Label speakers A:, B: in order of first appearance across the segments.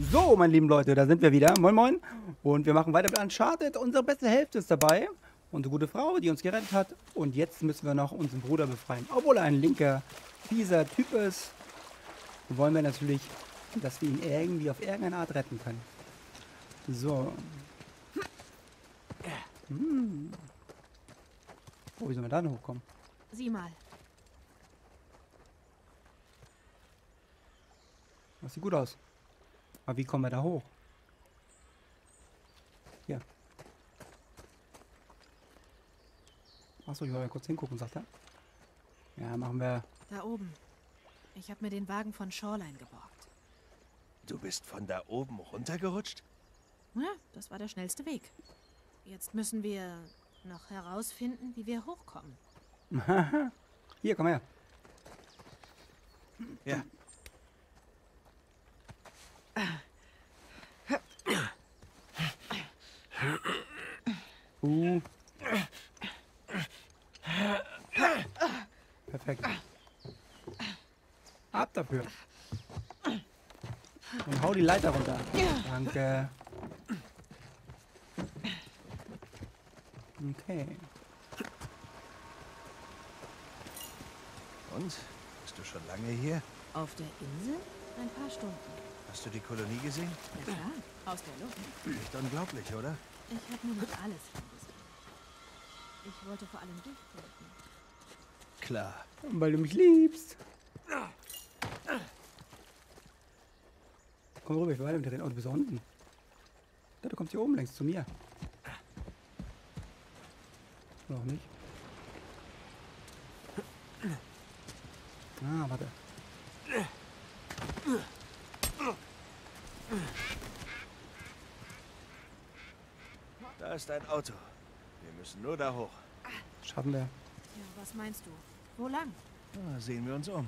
A: So, meine lieben Leute, da sind wir wieder. Moin, moin. Und wir machen weiter mit Uncharted. Unsere beste Hälfte ist dabei. Unsere gute Frau, die uns gerettet hat. Und jetzt müssen wir noch unseren Bruder befreien. Obwohl er ein linker, fieser Typ ist, wollen wir natürlich, dass wir ihn irgendwie auf irgendeine Art retten können. So. Hm. Oh, wie sollen wir da denn hochkommen?
B: Sieh mal.
A: Das sieht gut aus. Aber wie kommen wir da hoch? Hier. Achso, ich wollte mal kurz hingucken, sagt er. Ja, machen wir.
B: Da oben. Ich habe mir den Wagen von Shoreline geborgt.
C: Du bist von da oben runtergerutscht?
B: Ja, das war der schnellste Weg. Jetzt müssen wir noch herausfinden, wie wir hochkommen.
A: Hier, komm her.
C: Ja.
A: Uh. Perfekt. Ab dafür. Und hau die Leiter runter. Danke. Okay.
C: Und? Bist du schon lange hier?
B: Auf der Insel? Ein paar Stunden.
C: Hast du die Kolonie gesehen?
B: Ja klar, aus der Luft.
C: Nicht unglaublich, oder?
B: Ich habe nur nicht alles hingesehen. Ich wollte vor allem dich finden.
C: Klar.
A: Weil du mich liebst. Komm rüber, ich will weiter mit dir reden. Oh, du bist da unten. Ja, du kommst hier oben längst zu mir. Noch nicht. Ah, warte.
C: Da ist ein Auto. Wir müssen nur da hoch.
A: Schaffen wir.
B: Ja, was meinst du? Wo lang?
C: Da sehen wir uns um.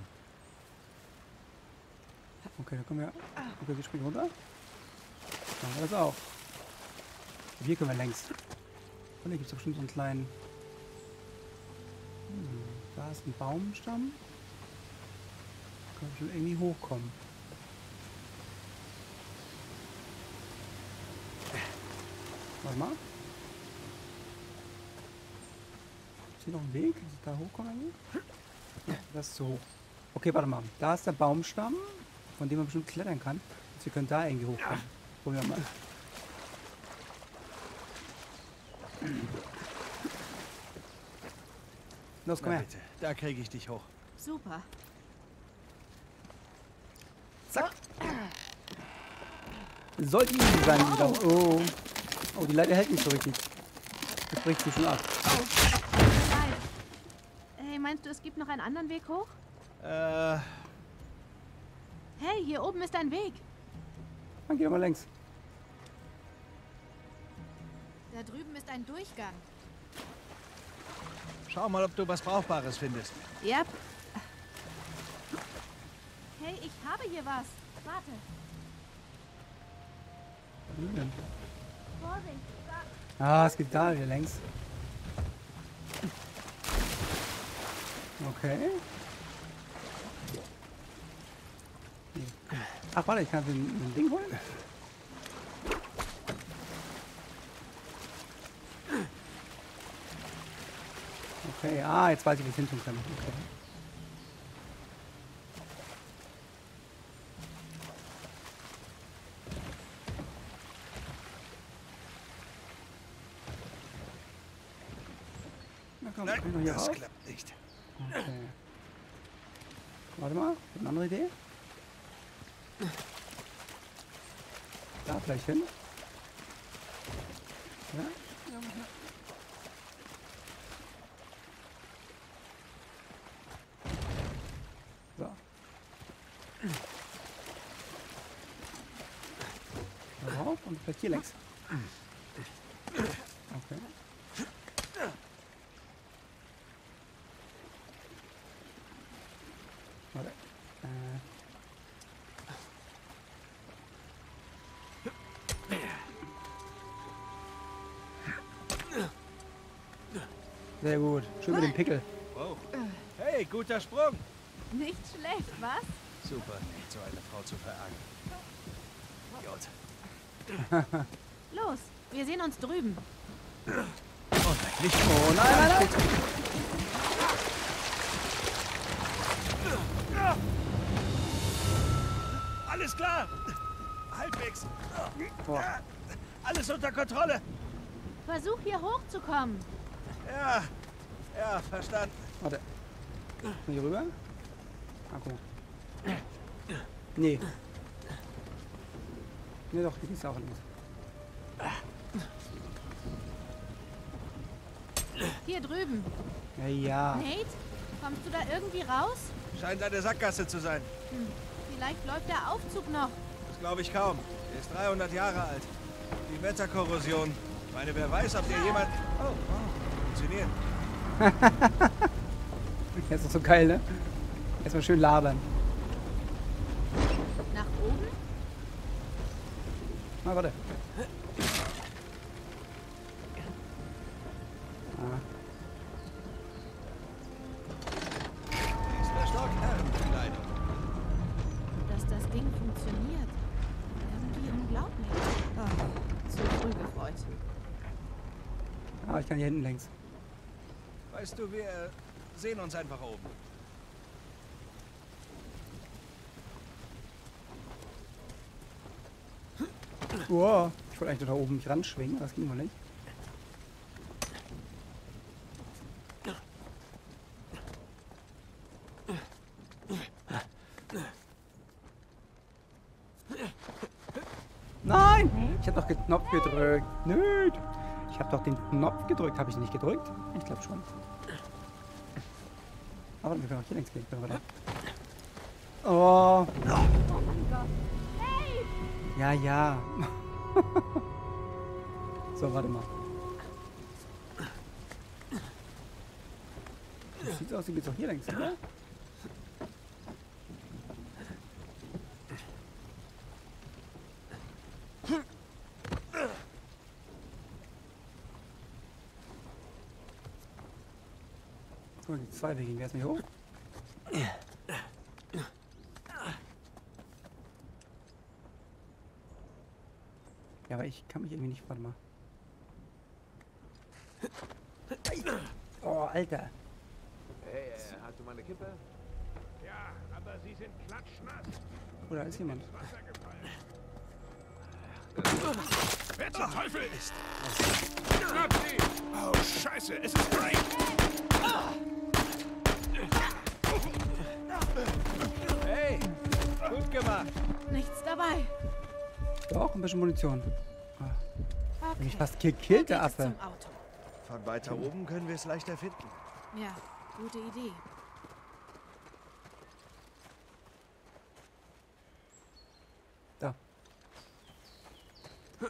A: Okay, dann kommen wir. Okay, wir springen runter. Machen wir das auch. Hier können wir längs. Und hier gibt es bestimmt so einen kleinen. Hm, da ist ein Baumstamm. Da können wir schon irgendwie hochkommen. Warte mal. Ist hier noch ein Weg? Da hochkomme eigentlich? Ja, das ist zu hoch. Okay, warte mal. Da ist der Baumstamm, von dem man bestimmt klettern kann. Also wir können da irgendwie hochkommen. Probieren wir mal. Los, komm
C: Na
A: her.
C: bitte, da kriege ich dich hoch.
B: Super.
A: Zack. Sollte easy sein wieder. Oh. Oh, die Leiter hält nicht so richtig. Das bricht sie schon ab.
B: Hey, meinst du, es gibt noch einen anderen Weg hoch?
C: Äh,
B: Hey, hier oben ist ein Weg.
A: Dann geh doch mal längs.
B: Da drüben ist ein Durchgang.
C: schau mal, ob du was Brauchbares findest.
B: Yep. Hey, ich habe hier was. Warte.
A: Denn?
B: Vorsicht.
A: Ah, es geht da wieder längs. Okay. Ach, warte, ich kann den, den Ding holen. Okay, ah, jetzt weiß ich, wie ich hin tun kann. Okay. Na komm, komm noch hier raus.
C: klappt nicht.
A: Okay. Warte mal, ich hab eine andere Idee. Da vielleicht hin. Ja? So. Darauf und vielleicht hier längs. Sehr gut. Schön mit dem Pickel.
C: Wow. Hey, guter Sprung.
B: Nicht schlecht, was?
C: Super, nicht so eine Frau zu verärgern. Idiot.
B: Los, wir sehen uns drüben.
C: Oh nein, nicht
A: Oh nein, nein, nein.
C: Alles klar. Halbwegs.
A: Boah.
C: Alles unter Kontrolle.
B: Versuch hier hochzukommen.
C: Ja, ja, verstanden.
A: Warte. Hier rüber? Ah, guck mal. Nee. Nee, doch, hier geht's auch links.
B: Hier drüben.
A: Ja, ja.
B: Nate, kommst du da irgendwie raus?
C: Scheint eine Sackgasse zu sein.
B: Vielleicht läuft der Aufzug noch.
C: Das glaube ich kaum. Er ist 300 Jahre alt. Die Wetterkorrosion. Ich meine, wer weiß, ob dir jemand... Oh, wow. Funktioniert.
A: Das ist doch so geil, ne? Erstmal schön labern.
B: Nach oben?
A: Na, warte. Ah,
C: Nächster Stock, Herrenbekleidung.
B: Dass das Ding funktioniert. Irgendwie unglaublich. Zu früh gefreut.
A: ich kann hier hinten längs.
C: Weißt du, wir sehen uns einfach oben.
A: Wow. Ich wollte eigentlich da oben nicht ranschwingen, aber das ging wohl nicht. Nein! Ich habe doch den Knopf gedrückt. Nö. Ich habe doch den Knopf gedrückt. Habe ich nicht gedrückt? Ich glaube schon. Aber wir können auch hier längs gehen. Oder? Oh. Ja, ja. so, warte mal. Das sieht aus, wie geht's auch hier längs, oder? So, die zwei Wege gehen erstmal hier hoch. Ja, aber ich kann mich irgendwie nicht. Warte mal. Oh, Alter.
D: Hey, äh, hast du mal eine Kippe?
E: Ja, aber sie sind klatschnass.
A: Oh, da ist jemand.
E: Wer zum Teufel ist? Schnapp sie! Oh, scheiße, es ist Frank!
C: Gut gemacht.
B: Nichts dabei.
A: Doch, ein bisschen Munition. Ah,
B: Okay.
A: mich fast gekillt, der Affe.
C: Von weiter oben können wir es leichter finden.
B: Ja, gute Idee.
A: Da.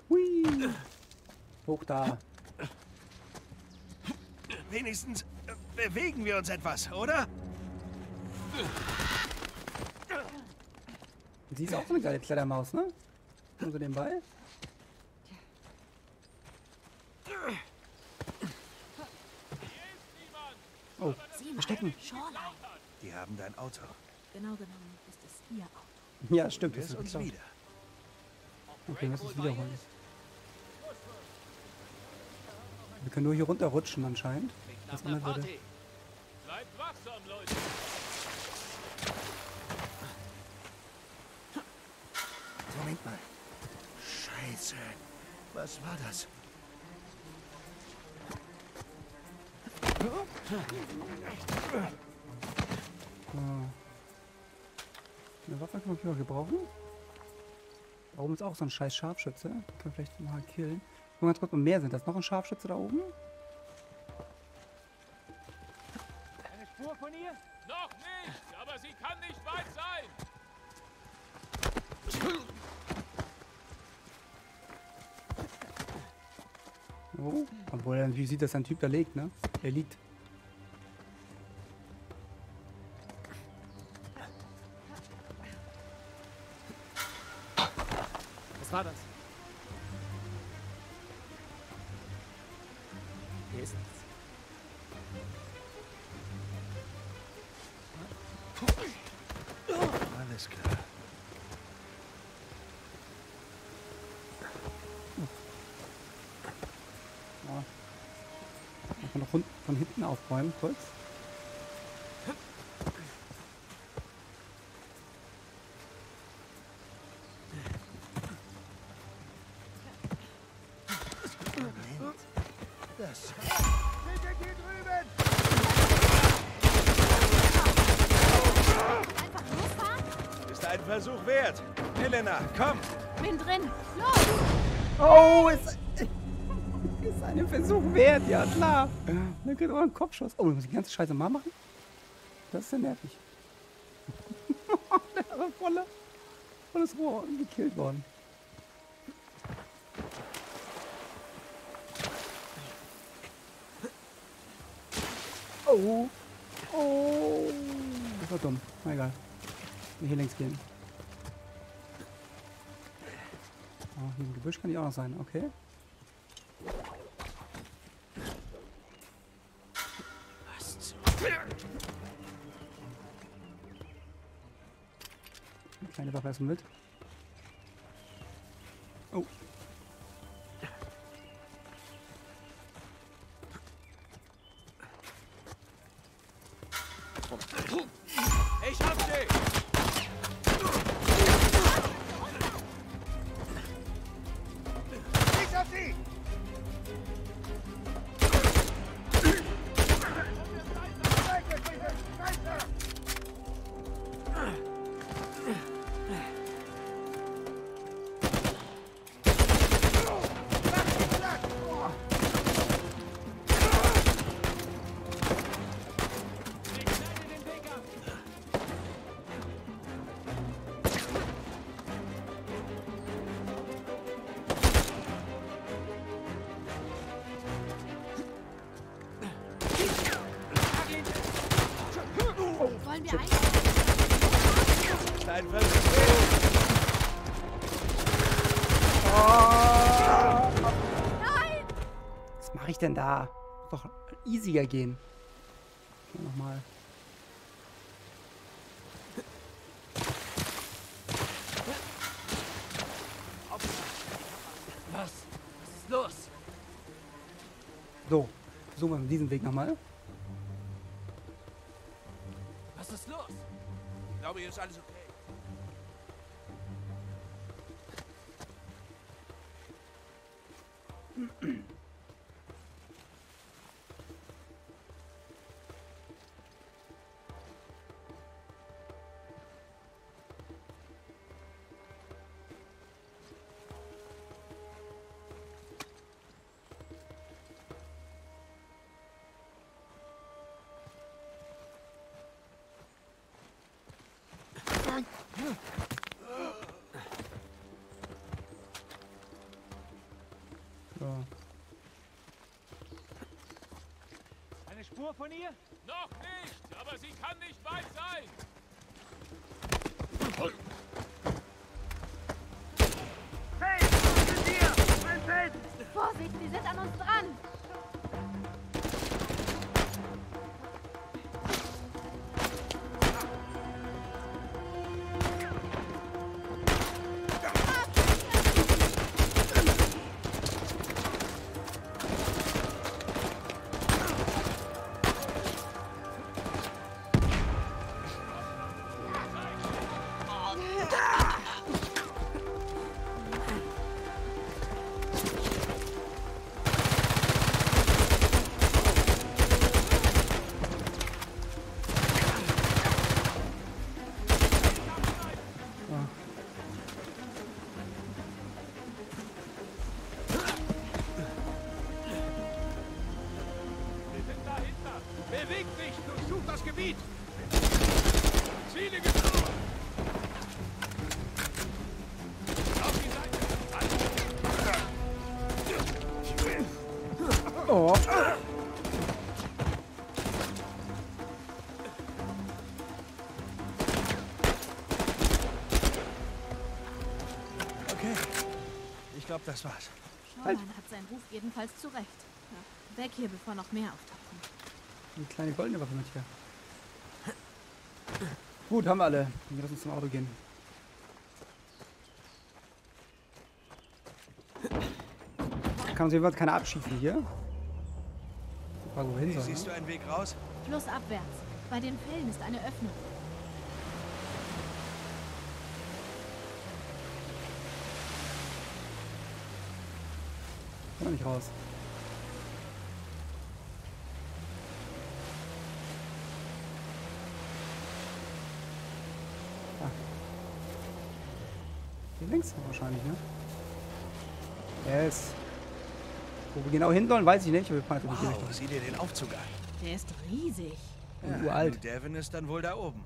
A: Hui. Hoch da.
C: Wenigstens äh, bewegen wir uns etwas, oder?
A: Sie ist auch so eine geile Klettermaus, ne? Nur so nebenbei. Oh,
B: Sieh mal,
A: verstecken.
C: Die haben dein Auto.
B: Genau genommen ist es ihr Auto.
A: Ja, stimmt. Das
C: es
A: ist
C: uns wieder.
A: Okay, lass uns wiederholen. Wir können nur hier runterrutschen anscheinend. Würde.
E: Bleibt wachsam, Leute!
C: Moment mal. Scheiße. Was war das?
A: Ah. Eine Waffe können wir gebrauchen. Da oben ist auch so ein scheiß Scharfschütze. Können wir vielleicht mal killen. Guck mal kurz, mehr sind. Das noch ein Scharfschütze da oben? Natürlich sieht, dass ein Typ da liegt, ne? Er liegt. Aufräumen, kurz.
C: Das
B: Einfach losfahren?
C: ist ein Versuch wert. Helena, komm.
B: Bin drin. Los!
A: Oh, ist, ist ein Versuch wert, ja klar. Dann kriegt auch einen Kopfschuss. Oh, muss ich die ganze Scheiße mal machen? Das ist ja nervig. Der war voller, volles Rohr gekillt worden. Oh. Oh. Das war dumm. Na egal. Wir hier längs gehen. Oh, hier im Gebüsch kann die auch noch sein. Okay. Kleine Waffe erstmal mit. Oh. Denn da? Muss doch easier gehen. Okay, nochmal.
D: Was? Was ist los?
A: So, versuchen wir mit diesem Weg nochmal.
D: Was ist los?
E: Ich glaube, hier ist alles okay.
D: Spur von ihr?
E: Noch nicht, aber sie kann nicht weit sein.
B: Vorsicht, sie sind an uns dran!
C: Glaube, das war's.
B: Schaumann hat seinen Ruf jedenfalls zurecht. Ja, weg hier, bevor noch mehr auftauchen.
A: Eine kleine goldene Waffe mit hier. Gut, haben wir alle. Lass uns zum Auto gehen. Kann uns jedenfalls keiner abschießen hier. Frage, wohin
C: Hey,
A: soll.
C: siehst du
A: Ne?
C: einen Weg raus?
B: Flussabwärts. Bei den Fällen ist eine Öffnung.
A: Kann nicht raus. Ah. Hier links wahrscheinlich, ne? Yes. Wo wir genau hin sollen, weiß ich nicht. aber Wir fahren
C: Wow,
A: Richtung.
C: sieh dir den Aufzug an.
B: Der ist riesig.
A: Und uralt.
C: New Devon ist dann wohl da oben.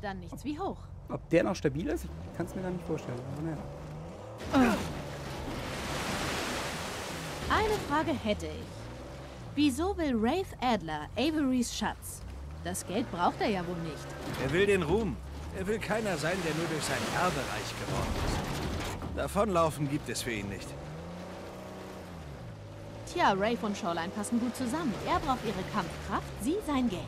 B: Dann nichts wie hoch.
A: Ob der noch stabil ist? Ich kann es mir gar nicht vorstellen. Aber naja.
B: Eine Frage hätte ich. Wieso will Rafe Adler Averys Schatz? Das Geld braucht er ja wohl nicht.
C: Er will den Ruhm. Er will keiner sein, der nur durch sein Erbe reich geworden ist. Davonlaufen gibt es für ihn nicht.
B: Tja, Rafe und Shoreline passen gut zusammen. Er braucht ihre Kampfkraft, sie sein Geld.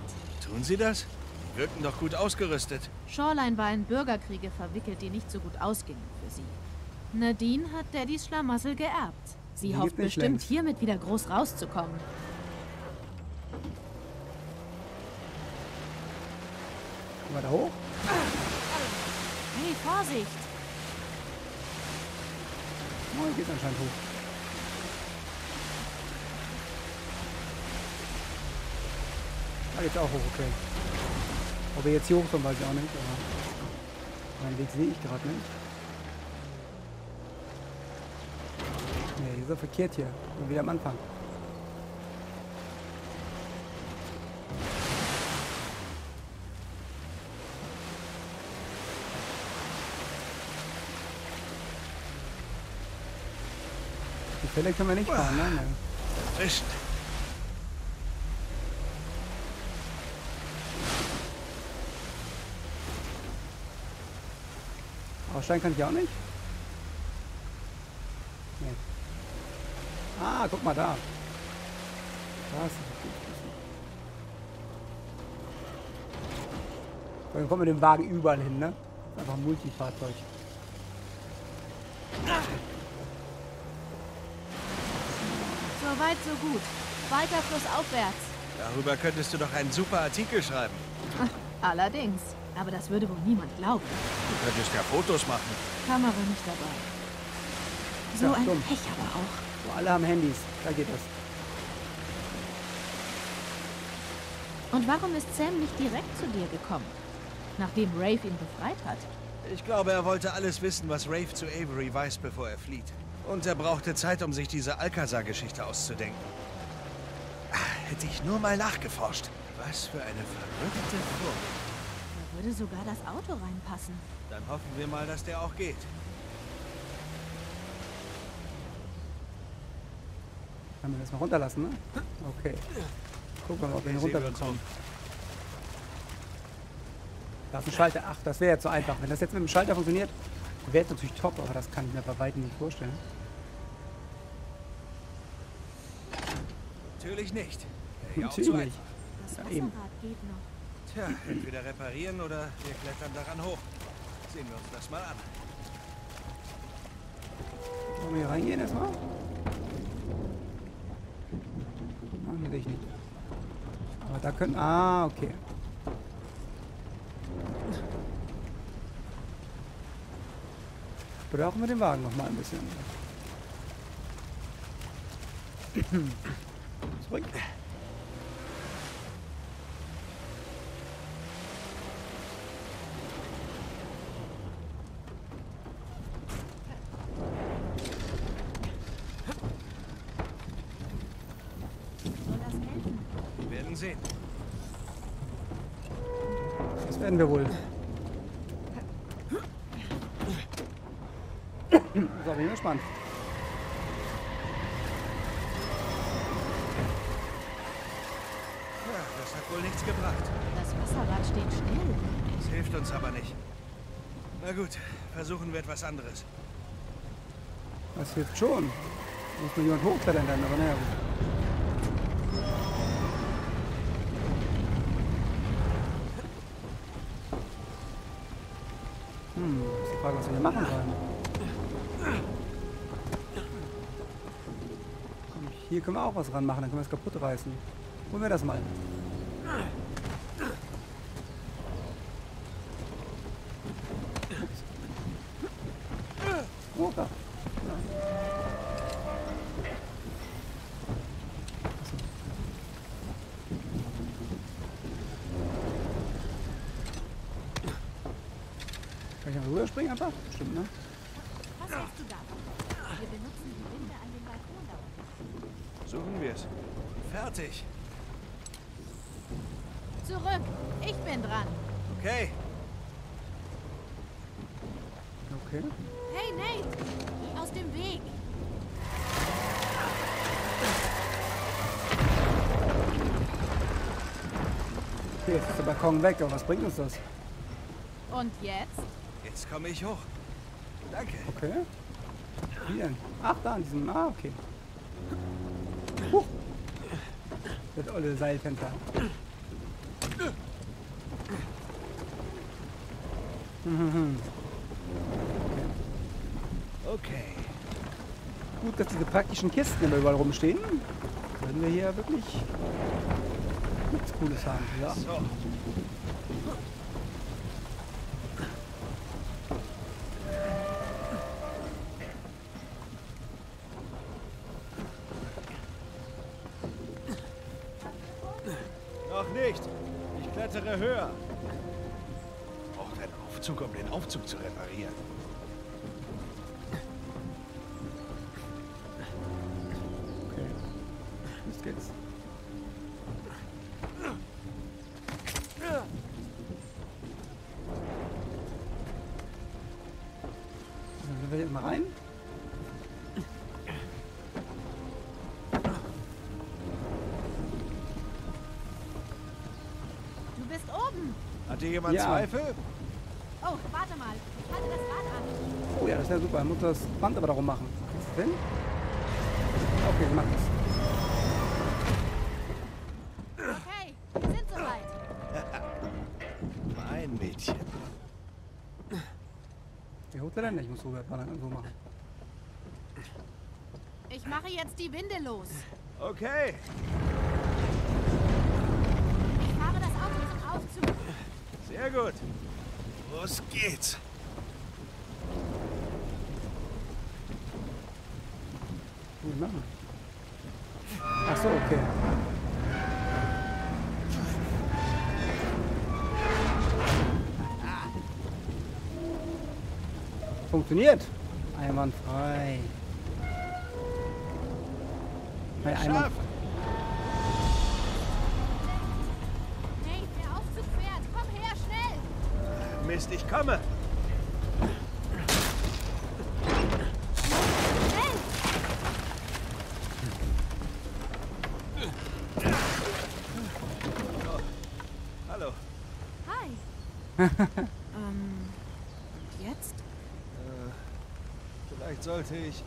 C: Tun sie das? Die wirken doch gut ausgerüstet.
B: Shoreline war in Bürgerkriege verwickelt, die nicht so gut ausgingen für sie. Nadine hat Daddys Schlamassel geerbt. Sie hofft
A: geht
B: bestimmt,
A: längst.
B: hiermit wieder groß rauszukommen.
A: Gehen wir da hoch?
B: Hey, Vorsicht!
A: Oh, hier geht's anscheinend hoch. Ah, jetzt auch hoch, okay. Ob wir jetzt hier hoch kommen, weiß ich auch nicht, aber meinen Weg sehe ich gerade nicht. Er verkehrt hier. Und wieder am Anfang. Die Fälle können wir nicht fahren, ne?
C: Erfrischend.
A: Aussteigen kann ich auch nicht? Nee. Ah, guck mal da. Da ist Dann kommen wir mit dem Wagen überall hin, ne? Ist einfach ein Multifahrzeug.
B: So weit, so gut. Weiter flussaufwärts.
C: Darüber könntest du doch einen super Artikel schreiben.
B: Allerdings. Aber das würde wohl niemand glauben.
C: Du könntest ja Fotos machen.
B: Kamera nicht dabei. So
A: Ja,
B: ein
A: dumm.
B: Pech aber auch.
A: So, alle haben Handys. Da geht das.
B: Und warum ist Sam nicht direkt zu dir gekommen? Nachdem Rafe ihn befreit hat.
C: Ich glaube, er wollte alles wissen, was Rafe zu Avery weiß, bevor er flieht. Und er brauchte Zeit, um sich diese Alcazar-Geschichte auszudenken. Ah, Hätte ich nur mal nachgeforscht. Was für eine verrückte Vogel.
B: Da würde sogar das Auto reinpassen.
C: Dann hoffen wir mal, dass der auch geht.
A: Können wir das mal runterlassen, ne? Okay. Gucken wir mal, ob wir ihn runterbekommen. Da ist ein Schalter. Ach, das wäre jetzt so einfach. Wenn das jetzt mit dem Schalter funktioniert, wäre es natürlich top, aber das kann ich mir bei weitem nicht vorstellen.
C: Natürlich nicht. Ja
A: Natürlich.
B: Das
A: Ja.
B: Wasserrad geht noch.
C: Tja, entweder reparieren oder wir klettern daran hoch. Sehen wir uns das mal an.
A: Wollen wir hier reingehen erstmal? Ah, hier sehe ich nicht. Aber da können... Ah, okay. Brauchen wir den Wagen noch mal ein bisschen. Zurück.
B: Soll das helfen?
C: Wir werden sehen.
A: Das werden wir wohl. So, bin ich gespannt.
C: Ja, das hat wohl nichts gebracht.
B: Das Wasserrad steht still.
C: Das hilft uns aber nicht. Na gut, versuchen wir etwas anderes.
A: Das hilft schon. Muss nur jemand hochklettern dann, aber naja. Können wir auch was ranmachen, dann können wir es kaputt reißen. Holen wir das mal. Oh, da. Kann ich mal rüberspringen einfach? Stimmt, ne?
B: Was hältst du davon? Wir benutzen die Winde an den Balkon da unten.
C: Suchen wir es. Fertig.
B: Zurück. Ich bin dran.
C: Okay.
A: Okay.
B: Hey, Nate. Geh aus dem Weg.
A: Okay, jetzt ist der Balkon weg, aber was bringt uns das?
B: Und jetzt?
C: Jetzt komme ich hoch. Danke.
A: Okay. Wie denn? Ach, da an diesem. Ah, okay. Huch. Das olle Seilfenster. Mhm.
C: Okay.
A: Gut, dass diese praktischen Kisten immer überall rumstehen. Können wir hier wirklich Cooles haben. Ja.
C: Noch nicht. Ich klettere höher. Braucht einen Aufzug, um den Aufzug zu reparieren. Jemand
A: Ja.
C: Zweifel?
B: Oh, warte mal. Ich halte das Rad an.
A: Oh ja, das wäre super. Er muss das Band aber darum machen. Das hin? Okay, mach das.
B: Okay, wir sind soweit.
C: Mein Mädchen.
A: Wie holt er denn? Ich muss rüber so machen.
B: Ich mache jetzt die Winde los.
C: Okay.
B: Ich fahre das Auto zum Aufzug.
C: Sehr gut. Los geht's.
A: Ach so, okay. Funktioniert. Einwandfrei. Hey, einwand
C: ich komme. Hallo.
B: Hi. ähm, jetzt?
C: Vielleicht sollte ich.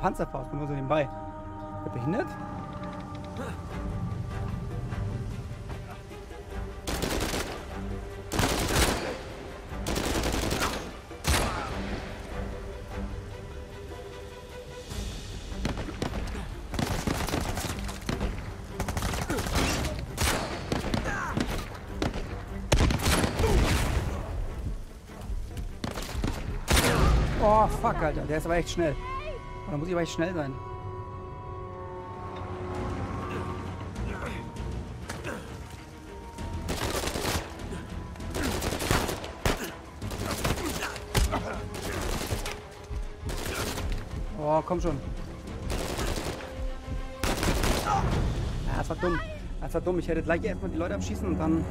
A: Panzerfaust, kommt so nebenbei. Behindert? Oh, fuck, Alter. Der ist aber echt schnell. Da muss ich aber echt schnell sein. Oh, komm schon. Ja, das war dumm. Das war dumm. Ich hätte gleich erstmal die Leute abschießen und dann...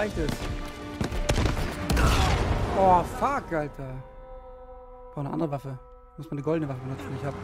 A: reicht es. Oh, fuck, Alter. Brauche eine andere Waffe. Muss meine goldene Waffe benutzen, die ich habe.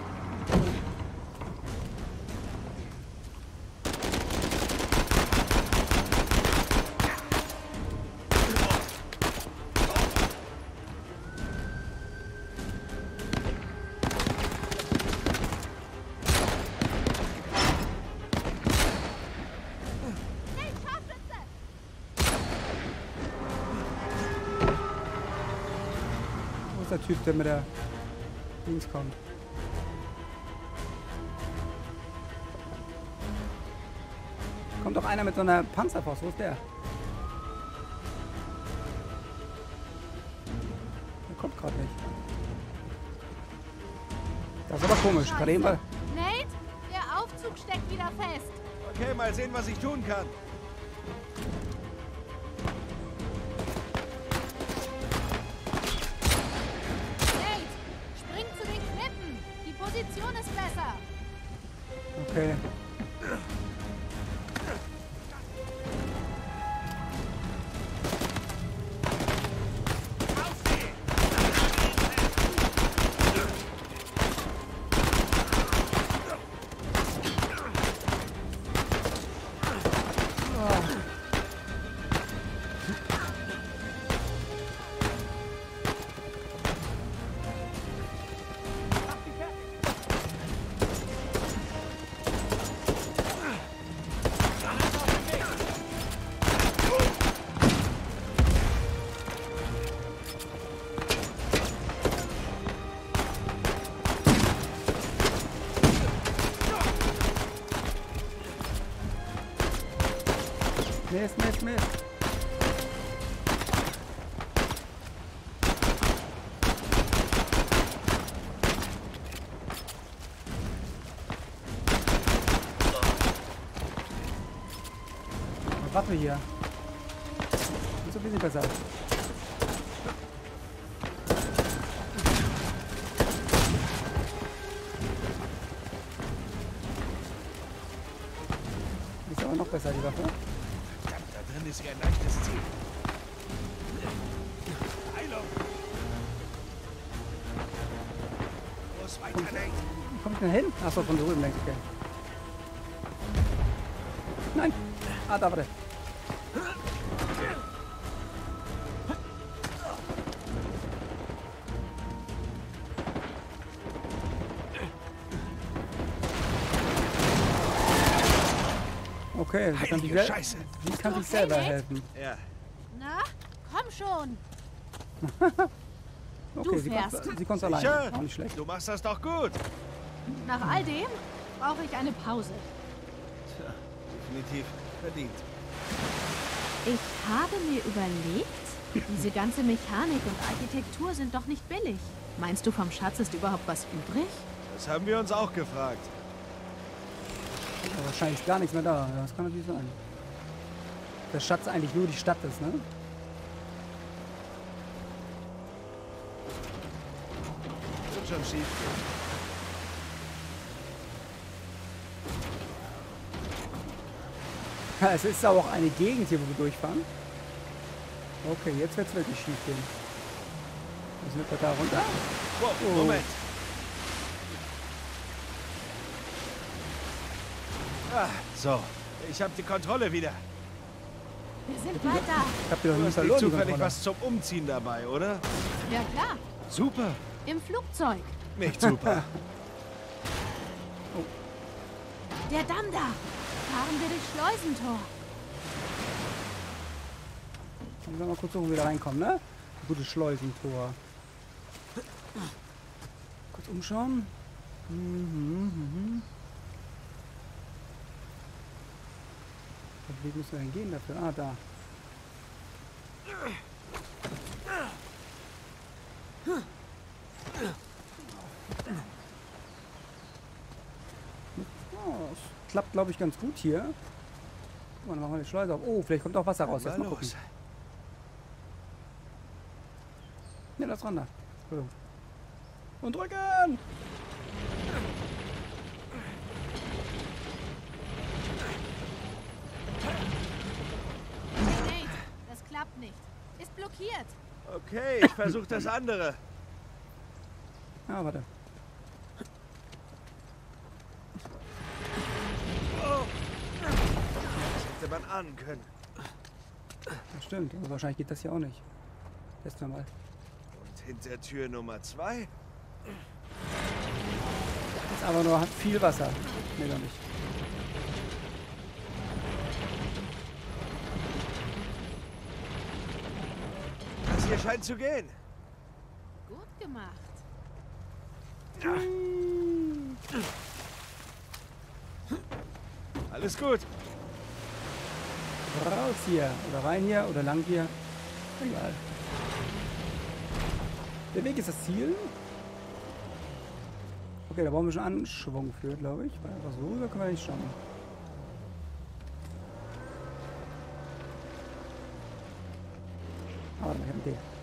A: Ist der Typ, der mit der Dings kommt? Kommt doch einer mit so einer Panzerfaust. Wo ist der? Der kommt gerade nicht. Das ist aber komisch. Gerade eben war...
B: Nate, der Aufzug steckt wieder fest.
C: Okay, mal sehen, was ich tun kann.
A: Mist. Eine Waffe hier. Sieht so ein bisschen besser. Ist aber noch besser, die Waffe.
C: Ist ein leichtes Ziel. Heilung! Weiter, Nate.
A: Wie komme ich denn hin? Achso, von drüben denke ich. Okay. Nein! Ah, da, warte. Okay, sie kann, sich
C: Scheiße.
A: sie kann sich selber helfen.
C: Ja,
B: Na, komm schon.
A: Okay, sie kommt,
B: fährst.
A: sie kommt alleine. Auch nicht schlecht.
C: Du machst das doch gut.
B: Nach all dem brauche ich eine Pause.
C: Definitiv verdient.
B: Ich habe mir überlegt, diese ganze Mechanik und Architektur sind doch nicht billig. Meinst du, vom Schatz ist überhaupt was übrig?
C: Das haben wir uns auch gefragt.
A: Ja, wahrscheinlich gar nichts mehr da. Das kann natürlich sein. Der Schatz eigentlich nur die Stadt ist, ne?
C: Wird schon schief gehen.
A: Ja, es ist aber auch eine Gegend hier, wo wir durchfahren. Okay, jetzt wird es wirklich schief gehen. Wir da runter?
C: Wow,
A: Oh.
C: Moment. Ah, so. Ich habe die Kontrolle wieder.
B: Wir sind da.
A: Ich hab dir doch
C: Du
A: nicht verloren,
C: zufällig was zum Umziehen dabei, oder?
B: Ja klar,
C: Super.
B: im Flugzeug.
C: Nicht super.
B: Der Damm da. Fahren wir durchs Schleusentor.
A: Dann wir mal kurz suchen, wie wir da reinkommen, ne? Gutes Schleusentor. Kurz umschauen. Mhm, mhm. Wie müssen wir denn gehen dafür? Ah, da. Oh, klappt, glaube ich, ganz gut hier. Guck mal, Dann machen wir die Schleuse auf. Oh, vielleicht kommt auch Wasser raus. Jetzt
C: Mal
A: gucken. Ja, lass ran da. Und drücken!
B: Nate, nicht. Ist blockiert.
C: Okay, ich versuche das andere.
A: Ah, warte.
C: Das hätte man ahnen können.
A: Das stimmt. Aber wahrscheinlich geht das hier auch nicht. Testen wir mal.
C: Und hinter Tür Nummer zwei?
A: Ist aber nur viel Wasser. Nee, doch nicht.
C: Scheint zu gehen.
B: Gut gemacht.
C: Alles gut.
A: Raus hier. Oder rein hier. Oder lang hier. Egal. Der Weg ist das Ziel. Okay, da brauchen wir schon Anschwung für, glaube ich. Weil einfach so rüber können wir nicht schauen. Aber wir haben den.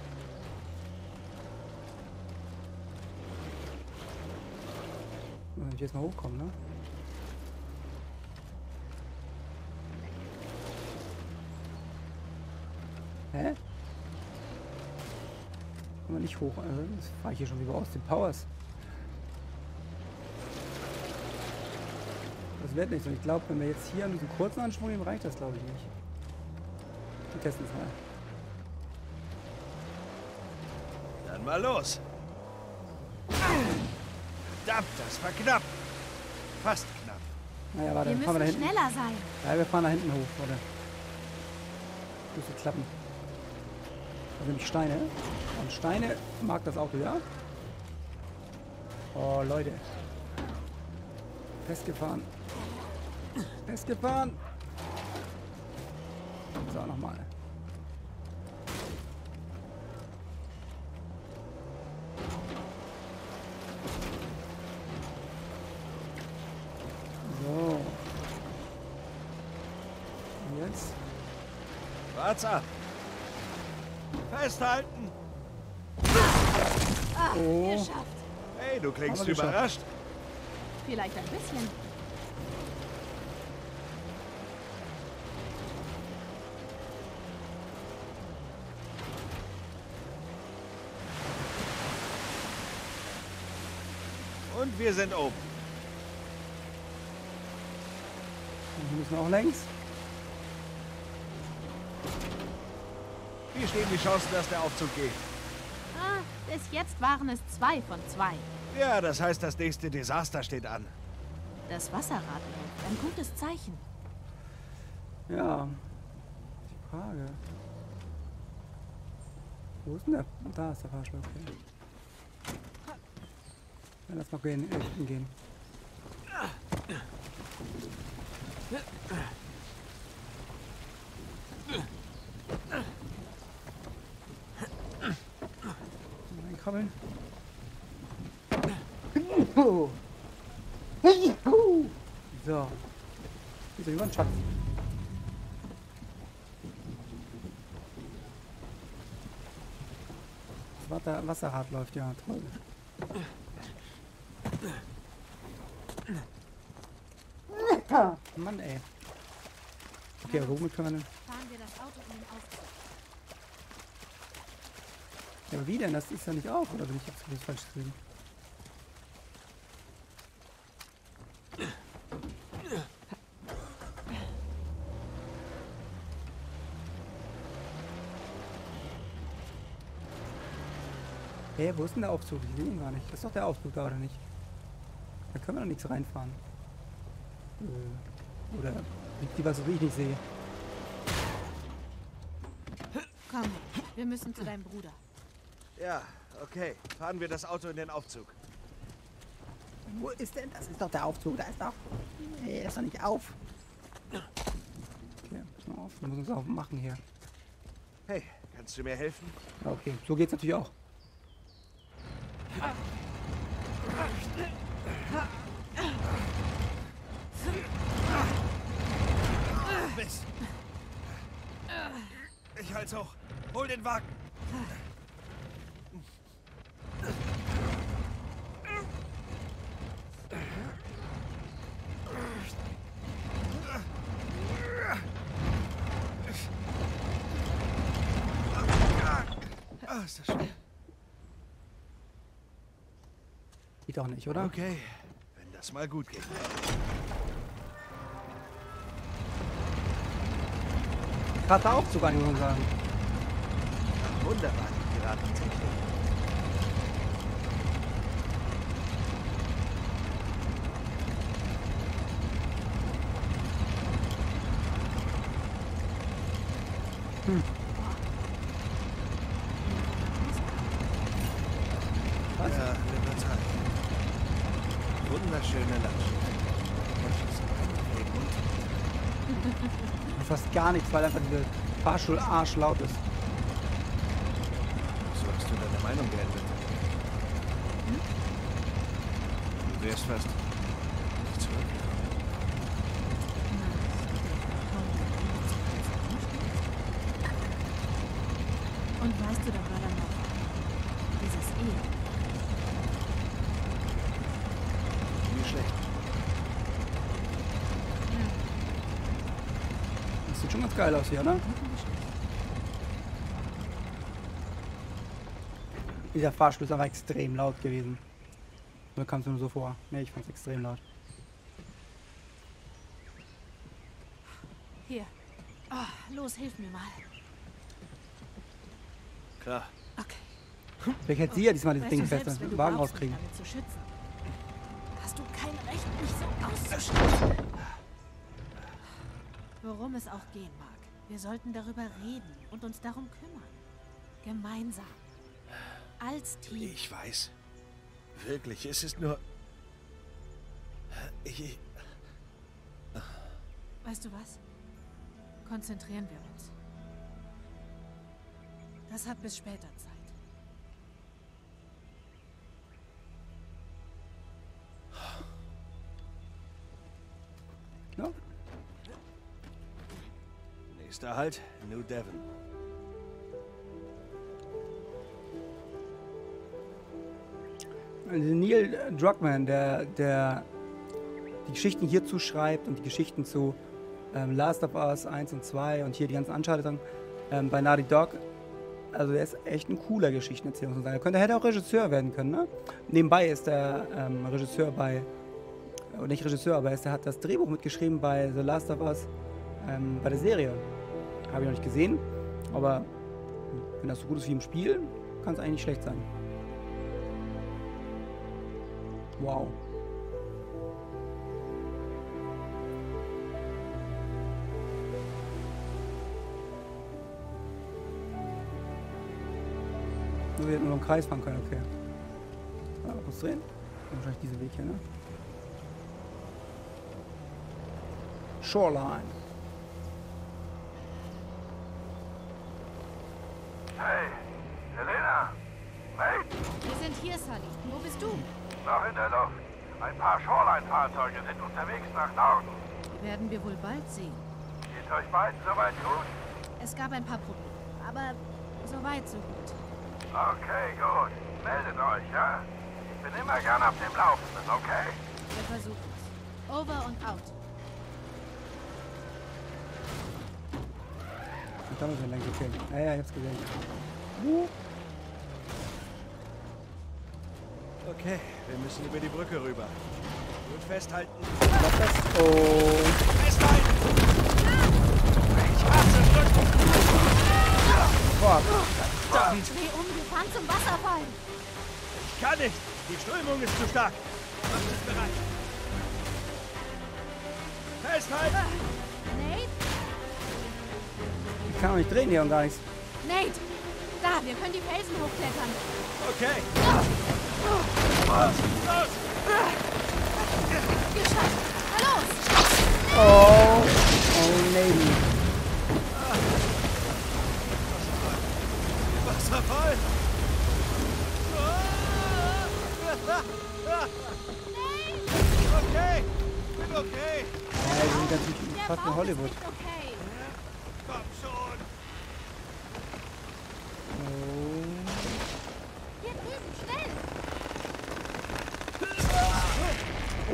A: Wenn ich jetzt mal hochkommen, ne? Hä? Kommen wir nicht hoch. Also, das fahre ich hier schon wieder aus den Powers. Das wird nicht so. Ich glaube, wenn wir jetzt hier mit einem kurzen Anschwung nehmen, reicht das, glaube ich, nicht. Wir testen es mal.
C: Dann mal los. Verdammt, das war knapp. Fast knapp.
A: Naja, warte,
B: Wir
A: dann fahren wir da
B: müssen
A: hinten.
B: schneller sein.
A: Ja, wir fahren da hinten hoch, warte. Müsste klappen. Da sind nämlich Steine. Und Steine mag das Auto, ja? Oh, Leute. Festgefahren. Festgefahren. So, nochmal. So. Und jetzt?
C: Wart's ab. Festhalten.
A: Oh.
B: Geschafft.
C: Hey, du klingst
A: wir
C: überrascht.
B: Vielleicht ein bisschen.
C: Und wir sind oben.
A: Hier müssen wir auch längs.
C: Wie stehen die Chancen, dass der Aufzug geht?
B: Ah, bis jetzt waren es zwei von zwei.
C: Ja, das heißt, das nächste Desaster steht an.
B: Das Wasserrad läuft. Ein gutes Zeichen.
A: Ja. Die Frage. Wo ist denn der? Da ist der Fahrstuhl. Okay. Ja, lass mal gehen, äh, hingehen. Reinkrabbeln. So. Ist über ein Schatz. Das Wasser, Wasserrad läuft ja toll. Mann ey. Okay, womit können wir denn? Aber wie denn? Das ist ja nicht auf, oder bin ich jetzt bloß falsch drin? Hey, wo ist denn der Aufzug? Ich sehe ihn gar nicht. Das ist doch der Aufzug da, oder nicht? Da können wir doch nichts reinfahren. Äh, oder liegt die was, was ich nicht sehe?
B: Komm, wir müssen zu deinem Bruder.
C: Ja, okay. Fahren wir das Auto in den Aufzug.
A: Wo ist denn? Das ist doch der Aufzug. Da ist doch. Nee, er ist doch nicht auf. Okay, mal auf. Wir müssen uns aufmachen hier.
C: Hey, kannst du mir helfen?
A: Okay, so geht's natürlich auch.
C: Mist. Ich halt's hoch. Hol den Wagen.
A: Geht doch nicht, oder?
C: Okay, wenn das mal gut geht.
A: Gerade der Aufzug an, muss man sagen.
C: Wunderbar, die Piratentechnik.
A: Was?
C: Ja, Libertal. Wunderschöne Landschaft. Und es ist ein Mund.
A: Fast gar nichts, weil einfach diese Fahrstuhl arsch laut ist.
C: So hast du deine Meinung geändert.
A: Hm?
C: Du wärst fast nicht zurück.
B: Und weißt du, da war dann noch dieses E.
C: Nicht schlecht.
A: Das sieht schon ganz geil aus hier, ne? Dieser Fahrstuhl ist aber extrem laut gewesen. Mir kam es nur so vor. Ne, ich fand es extrem laut.
B: Hier. Ah, los, hilf mir mal.
C: Klar.
B: Okay.
A: Vielleicht hätte sie ja diesmal das
B: Weißt
A: Ding fest den Wagen rauskriegen.
B: damit zu schützen, hast du kein Recht, mich so auszuschalten. Worum es auch gehen mag, wir sollten darüber reden und uns darum kümmern. Gemeinsam. Als Team.
C: Ich weiß. Wirklich, es ist nur... Ich, ich,
B: Weißt du was? Konzentrieren wir uns. Das hat bis später Zeit.
C: Nächster Halt, New Devon.
A: Also Neil Druckmann, der, der die Geschichten hierzu schreibt und die Geschichten zu ähm, Last of Us 1 und 2 und hier die ganzen Anschaltungen ähm, bei Naughty Dog. Also der ist echt ein cooler Geschichtenerzähler, muss man sagen. Er könnte, hätte auch Regisseur werden können, ne? Nebenbei ist er ähm, Regisseur bei, oder nicht Regisseur, aber er er hat das Drehbuch mitgeschrieben bei The Last of Us, ähm, bei der Serie. Habe ich noch nicht gesehen, aber wenn das so gut ist wie im Spiel, kann es eigentlich nicht schlecht sein. Wow. Nur wir hätten nur im Kreis fahren können, okay. Ja, muss drehen? Wahrscheinlich diesen Weg hier, ne? Shoreline.
E: Hey, Helena! Mate,
B: Wir Sully. Wo bist du?
E: noch in der Luft. Ein paar Shoreline-Fahrzeuge sind unterwegs nach Norden.
B: Werden wir wohl bald sehen.
E: Geht euch beiden soweit gut?
B: Es gab ein paar Probleme, aber so weit, so gut.
E: Okay, gut. Meldet euch, ja? Ich bin immer gern auf dem Laufenden, okay?
B: Wir versuchen es. Over und out.
A: Dann ist er lang okay. Ja, ja, ich hab's gesehen.
C: Okay, wir müssen über die Brücke rüber. Gut festhalten.
A: Das? Oh.
C: Festhalten!
A: Fuck.
B: Dreh um, wir fahren zum Wasserfall.
C: kann nicht. Die Strömung ist zu stark.
E: Mach dich bereit.
C: Festhalten!
B: Nate?
A: Ich kann auch nicht drehen hier und gar nichts.
B: Nate! Da, wir können die Felsen hochklettern.
C: Okay.
B: Los!
A: Oh, oh, Lady.
C: Wasserfall! Okay, bin okay.
A: Ja, die sind natürlich
B: Der
A: fast in Hollywood.
B: nicht.
C: Komm schon.
A: Oh.
B: Hier drüben, schnell!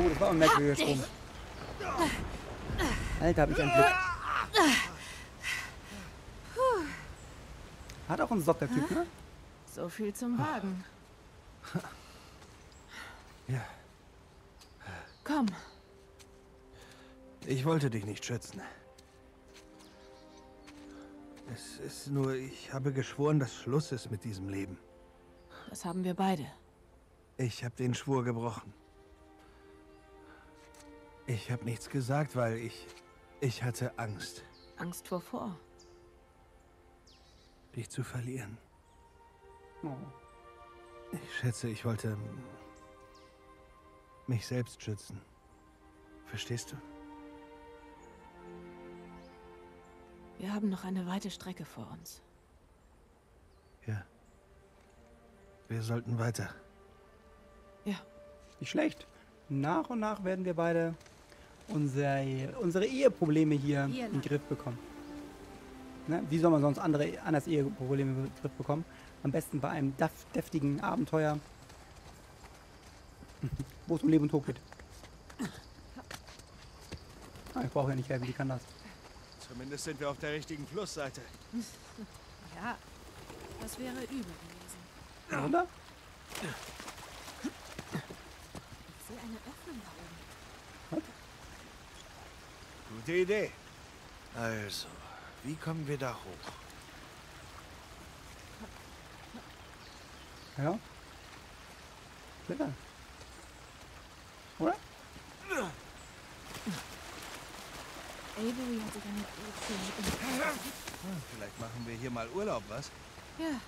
A: Oh, das war ein merkwürdiger Strom. Alter, hab ich einen Blick. Hat auch einen Sock, der Typ, ne?
B: So viel zum Wagen.
C: Ja.
B: Komm,
C: Ich wollte dich nicht schützen. Es ist nur, ich habe geschworen, dass Schluss ist mit diesem Leben.
B: das haben wir beide.
C: Ich habe den Schwur gebrochen. Ich habe nichts gesagt, weil ich... Ich hatte Angst,
B: Angst wovor?
C: dich zu verlieren.
A: Oh.
C: Ich schätze, ich wollte mich selbst schützen. Verstehst du?
B: Wir haben noch eine weite Strecke vor uns.
C: Ja. Wir sollten weiter.
B: Ja,
A: Nicht schlecht. Nach und nach werden wir beide unsere, unsere Eheprobleme hier in den
B: Eheland.
A: Griff bekommen. Ne? Wie soll man sonst andere anders Eheprobleme in den Griff bekommen? Am besten bei einem def- deftigen Abenteuer, wo es um Leben und Tod geht. Ah, ich brauche ja nicht helfen, die kann das.
C: Zumindest sind wir auf der richtigen Flussseite.
B: ja. Das wäre übel gewesen.
A: Oder?
B: Ich sehe eine Öffnung da oben.
C: Gute Idee. Also, wie kommen wir da hoch?
A: Ja. Klettern. Oder?
B: Avery hat sich eine.
C: Hm, Vielleicht machen wir hier mal Urlaub, was?
B: Ja,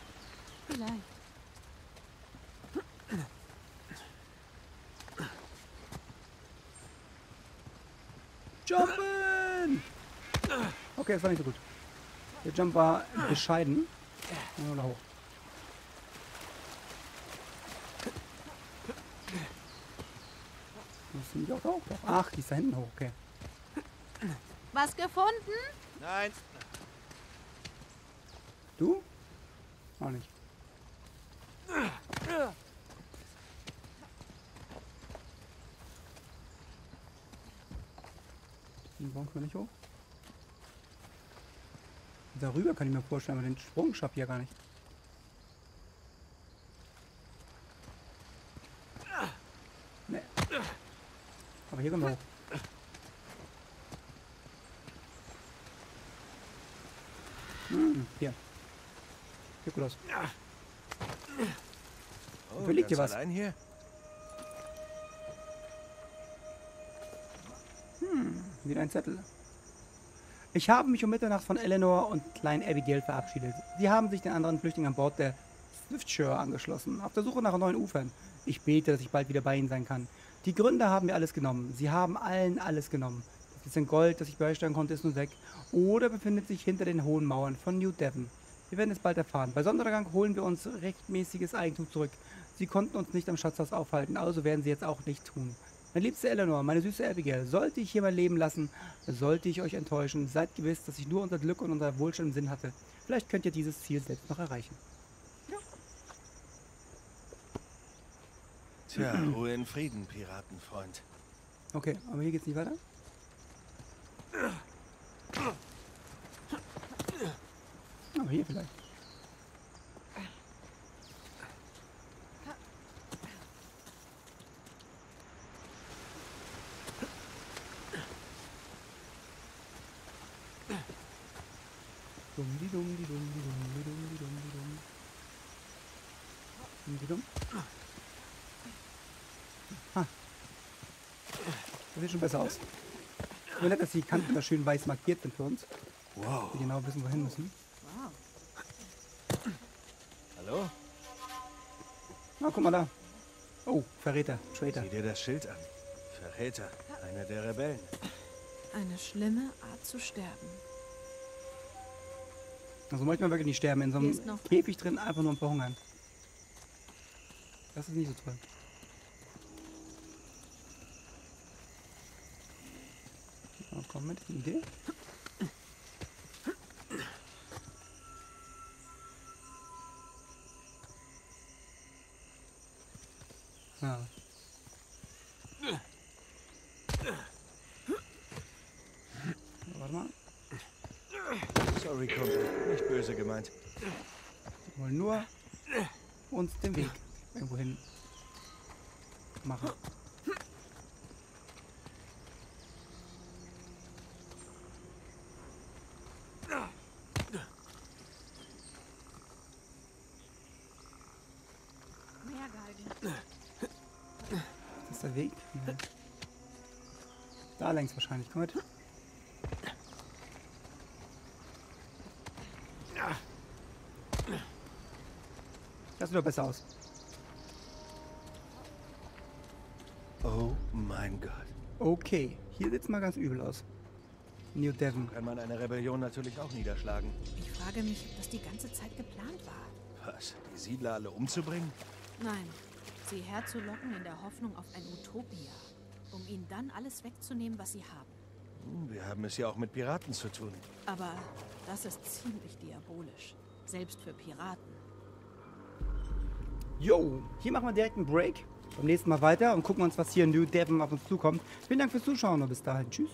B: vielleicht.
A: Jumpen! Okay, das war nicht so gut. Der Jump war bescheiden. Oder hoch. Müssen die auch da hoch? Doch. Ach, die ist da hinten hoch, okay.
B: Was gefunden?
C: Nein.
A: Du? Auch nicht. Den Baum können wir nicht hoch. Darüber kann ich mir vorstellen, aber den Sprung schafft ja gar nicht. Nee. Aber hier können wir hoch. Hm, hier. Sieht gut aus.
C: Oh,
A: hier
C: ganz
A: was?
C: Allein hier?
A: Wieder ein Zettel. Ich habe mich um Mitternacht von Eleanor und kleinen Abigail verabschiedet. Sie haben sich den anderen Flüchtlingen an Bord der Swiftshire angeschlossen, auf der Suche nach neuen Ufern. Ich bete, dass ich bald wieder bei ihnen sein kann. Die Gründer haben mir alles genommen. Sie haben allen alles genommen. Das bisschen Gold, das ich beisteuern konnte, ist nun weg. Oder befindet sich hinter den hohen Mauern von New Devon. Wir werden es bald erfahren. Bei Sondergang holen wir uns rechtmäßiges Eigentum zurück. Sie konnten uns nicht am Schatzhaus aufhalten, also werden sie jetzt auch nicht tun. Meine liebste Eleanor, meine süße Abigail, sollte ich hier mein Leben lassen, sollte ich euch enttäuschen, seid gewiss, dass ich nur unser Glück und unser Wohlstand im Sinn hatte. Vielleicht könnt ihr dieses Ziel selbst noch erreichen.
C: Tja, Ruhe in Frieden, Piratenfreund.
A: Okay, aber hier geht's nicht weiter. Aber hier vielleicht. Schon besser aus. Nur nett, dass die Kanten da schön weiß markiert sind für uns.
C: Wow.
A: Wir genau wissen, wohin müssen.
C: Hallo?
A: Na, guck mal da. Oh, Verräter, Traitor.
C: Sieh dir das Schild an. Verräter. Einer der Rebellen.
B: Eine schlimme Art zu sterben.
A: Also möchte man wirklich nicht sterben. In so einem Käfig drin einfach nur verhungern. Das ist nicht so toll. Komm mit, eine Idee. Ja. Ja, Warte mal.
C: Sorry, Kumpel. Nicht böse gemeint.
A: Wir wollen nur uns den Weg irgendwohin machen.
B: Mehr Galgen.
A: Ist das der Weg? Nein. Da längs wahrscheinlich. Komm mit. Das sieht doch besser aus.
C: Oh mein Gott.
A: Okay, hier sieht's mal ganz übel aus. New Devon.
C: Kann man eine Rebellion natürlich auch niederschlagen.
B: Ich frage mich, ob das die ganze Zeit geplant war.
C: Was? Die Siedler alle umzubringen?
B: Nein, sie herzulocken in der Hoffnung auf ein Utopia, um ihnen dann alles wegzunehmen, was sie haben.
C: Wir haben es ja auch mit Piraten zu tun.
B: Aber das ist ziemlich diabolisch, selbst für Piraten.
A: Jo, hier machen wir direkt einen Break. Beim nächsten Mal weiter und gucken uns, was hier in New Devon auf uns zukommt. Vielen Dank fürs Zuschauen und bis dahin. Tschüss.